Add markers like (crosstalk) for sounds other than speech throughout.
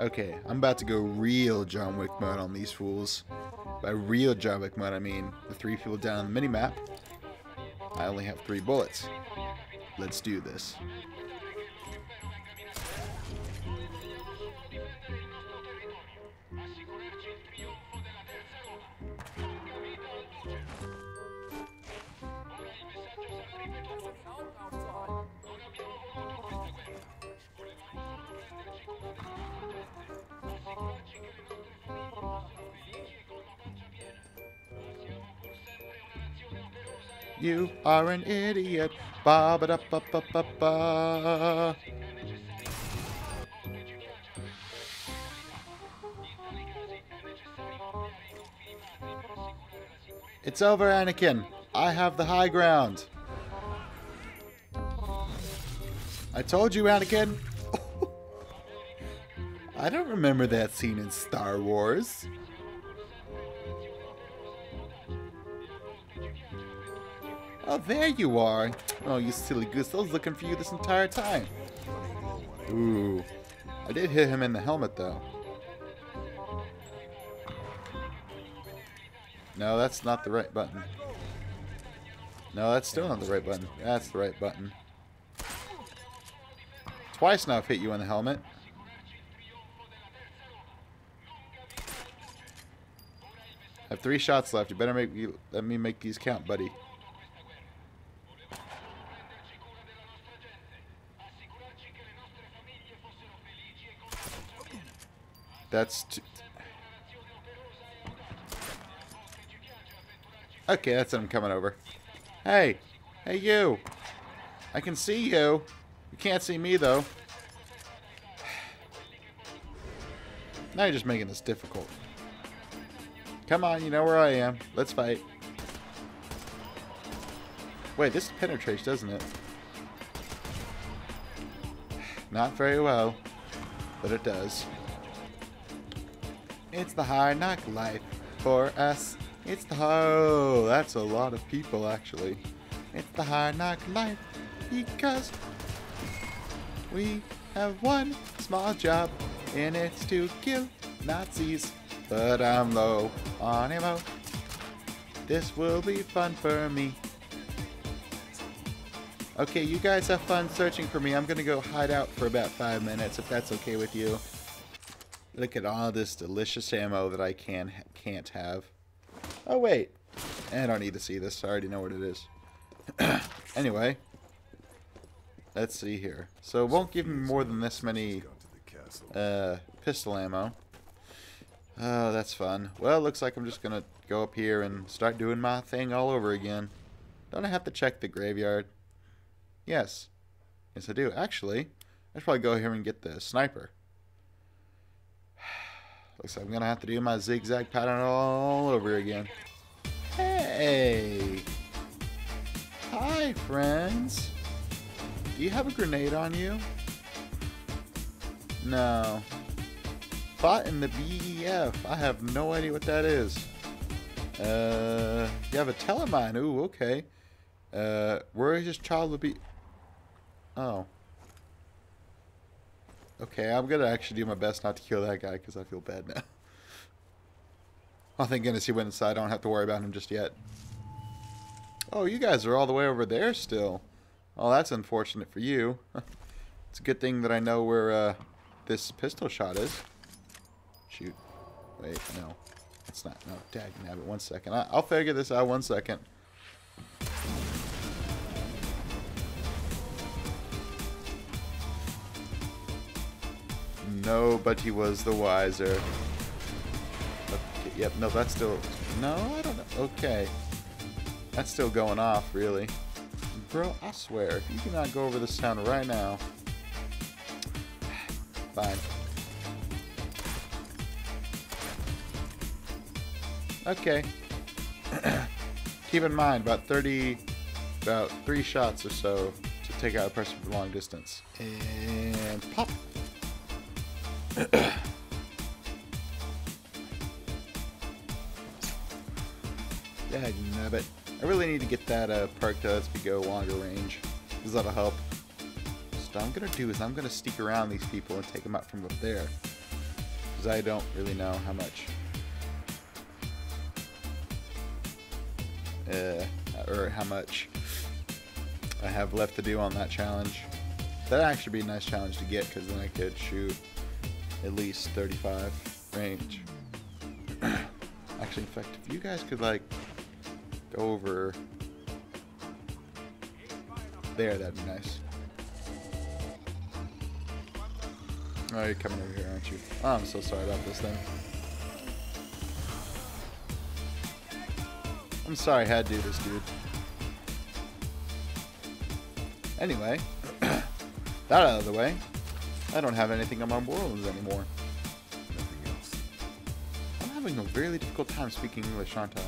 Okay, I'm about to go real John Wick mode on these fools. By real John Wick mode, I mean the three people down on the mini-map. I only have three bullets. Let's do this. You are an idiot. Ba ba da ba ba ba ba. It's over, Anakin. I have the high ground. I told you, Anakin. (laughs) I don't remember that scene in Star Wars. There you are. Oh, you silly goose. I was looking for you this entire time. Ooh. I did hit him in the helmet, though. No, that's not the right button. No, that's still not the right button. That's the right button. Twice now I've hit you in the helmet. I have three shots left. You better make me, let me make these count, buddy. That's Okay, that's him coming over. Hey! Hey, you! I can see you. You can't see me, though. (sighs) Now you're just making this difficult. Come on, you know where I am. Let's fight. Wait, this penetrates, doesn't it? (sighs) Not very well, but it does. It's the hard knock life for us. It's the oh, that's a lot of people actually. It's the hard knock life because we have one small job and it's to kill Nazis. But I'm low on ammo. This will be fun for me. Okay, you guys have fun searching for me. I'm gonna go hide out for about five minutes if that's okay with you. Look at all this delicious ammo that I can can't have. Oh wait, I don't need to see this. I already know what it is. (clears throat) anyway, let's see here. So it won't give me more than this many uh, pistol ammo. Oh, that's fun. Well, looks like I'm just gonna go up here and start doing my thing all over again. Don't I have to check the graveyard? Yes. Yes, I do. Actually, I should probably go here and get the sniper. Looks like I'm to have to do my zigzag pattern all over again. Hey! Hi, friends! Do you have a grenade on you? No. Fought in the BEF. I have no idea what that is. Uh, you have a Tellermine. Ooh, okay. Uh, where is his child to be? Oh. Okay, I'm gonna actually do my best not to kill that guy because I feel bad now. oh, thank goodness he went inside. I don't have to worry about him just yet. Oh, you guys are all the way over there still. Oh, that's unfortunate for you. (laughs) it's a good thing that I know where uh, this pistol shot is. Shoot. Wait, no. It's not. No, dag nabbit. One second. I I'll figure this out one second. Nobody was the wiser. Okay, yep, no, that's still... No, I don't know. Okay. That's still going off, really. Bro, I swear, you cannot go over this town right now... (sighs) Fine. Okay. (clears throat) Keep in mind, about 30... About three shots or so to take out a person from long distance. And pop! Dag nabbit. I really need to get that uh, let me go longer range. Because that'll help. So what I'm going to do is I'm going to sneak around these people and take them out from up there. Because I don't really know how much. Uh, or how much I have left to do on that challenge. That'd actually be a nice challenge to get because then I could shoot at least 35 range. (clears throat) actually, in fact, if you guys could like go over there, that'd be nice. Oh, you're coming over here, aren't you? Oh, I'm so sorry about this thing. I'm sorry I had to do this, dude. Anyway, (clears throat) that out of the way, I don't have anything on my worlds anymore. Nothing else. I'm having a really difficult time speaking English, aren't I?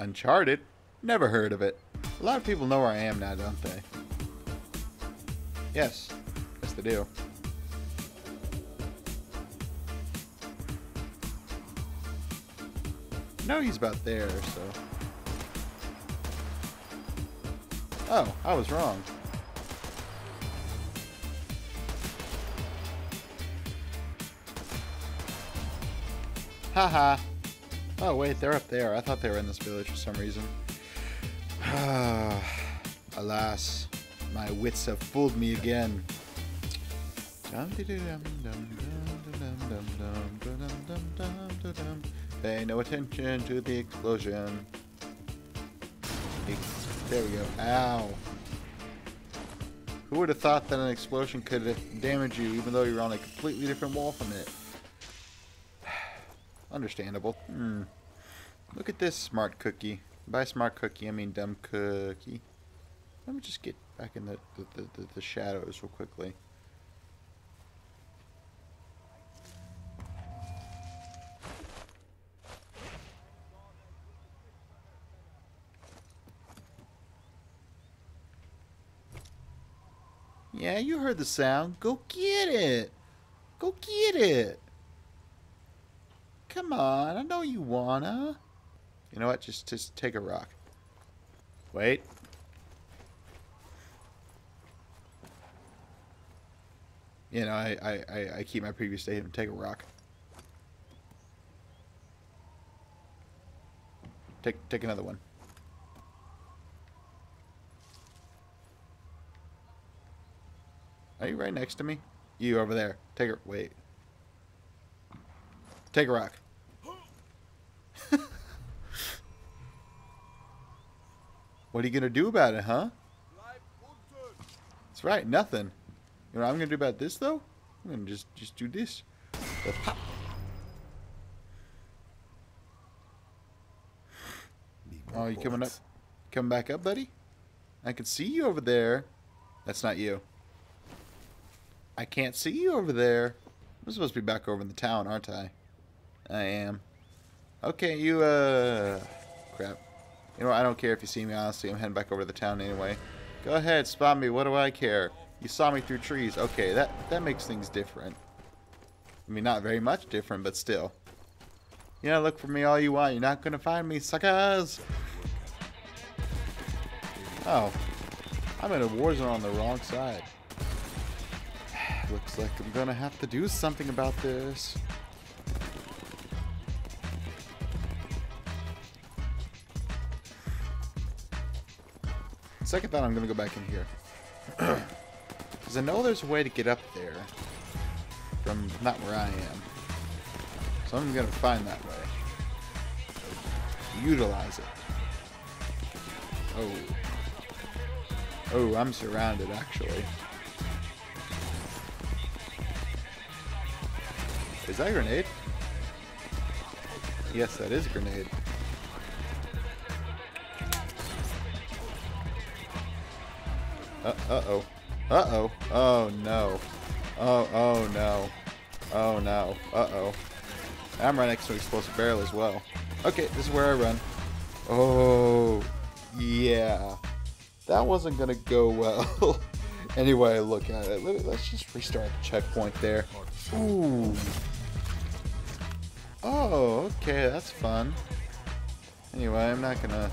Uncharted? Never heard of it. A lot of people know where I am now, don't they? Yes. Yes, they do. No, he's about there, so. Oh, I was wrong. Haha. Oh, wait, they're up there. I thought they were in this village for some reason. (sighs) Alas, my wits have fooled me again. Pay no attention to the explosion. There we go. Ow. Who would have thought that an explosion could damage you even though you're on a completely different wall from it? Understandable. Hmm. Look at this smart cookie. By smart cookie, I mean dumb cookie. Let me just get back in the, the, the, the shadows real quickly. Yeah, you heard the sound. Go get it. Go get it. Come on, I know you wanna. You know what? Just just take a rock. Wait. You know, I, I, I, keep my previous statement. Take a rock. Take take another one. Are you right next to me? You over there. Take a wait. Take a rock. (laughs) what are you gonna do about it, huh? That's right, nothing. You know what I'm gonna do about this though? I'm gonna just just do this. Pop. Oh, you coming up? Coming back up, buddy? I can see you over there. That's not you. I can't see you over there. I'm supposed to be back over in the town, aren't I? I am. Okay, you, uh... Crap. You know what, I don't care if you see me, honestly. I'm heading back over to the town anyway. Go ahead, spot me. What do I care? You saw me through trees. Okay, that, that makes things different. I mean, not very much different, but still. You know, look for me all you want. You're not gonna find me, suckers! Oh. I'm in a war zone on the wrong side. (sighs) Looks like I'm gonna have to do something about this. Second thought, I'm gonna go back in here. (clears throat) Because I know there's a way to get up there from not where I am. So I'm gonna find that way. Utilize it. Oh. Oh, I'm surrounded actually. Is that a grenade? Yes, that is a grenade. Uh, uh-oh. Oh, no. Oh, oh, no. Oh, no. Uh-oh. I'm right next to an explosive barrel as well. Okay, this is where I run. Oh, yeah. That wasn't gonna go well. (laughs) Anyway, look at it. Let- Let's just restart the checkpoint there. Ooh. Oh, okay, that's fun. Anyway, I'm not gonna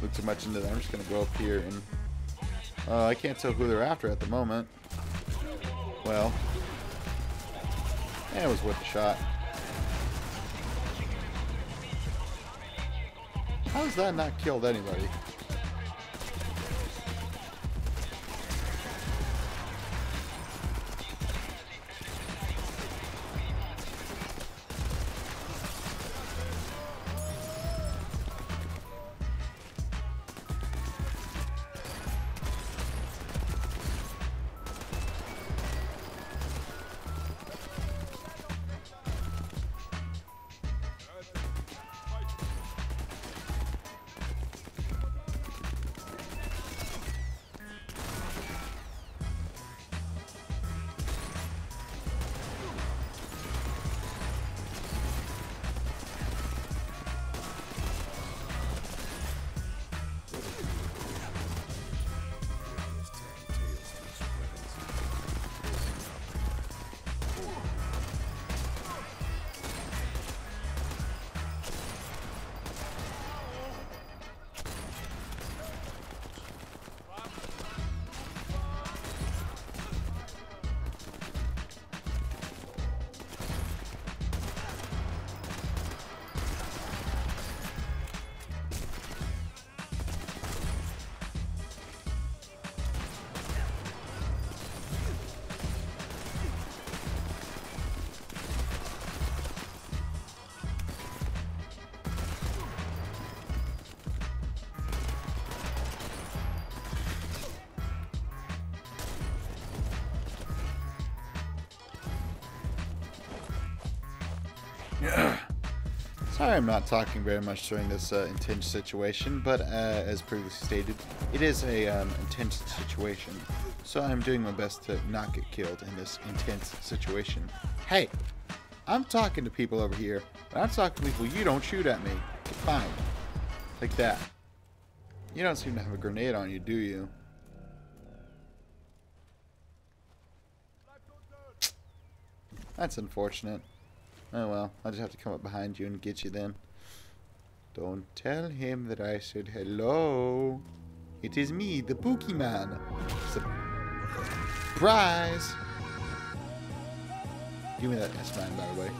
look too much into that. I'm just gonna go up here and. Uh, I can't tell who they're after at the moment. Well, it was worth a shot. How's that not killed anybody? Sorry I'm not talking very much during this uh, intense situation, but uh, as previously stated, it is a um, intense situation. So I'm doing my best to not get killed in this intense situation. Hey, I'm talking to people over here. I'm talking to people, you don't shoot at me. Fine. Like that. You don't seem to have a grenade on you, do you? That's unfortunate. Oh well, I'll just have to come up behind you and get you then. Don't tell him that I said hello. It is me, the Pookie Man. Surprise! Give me that S9, by the way.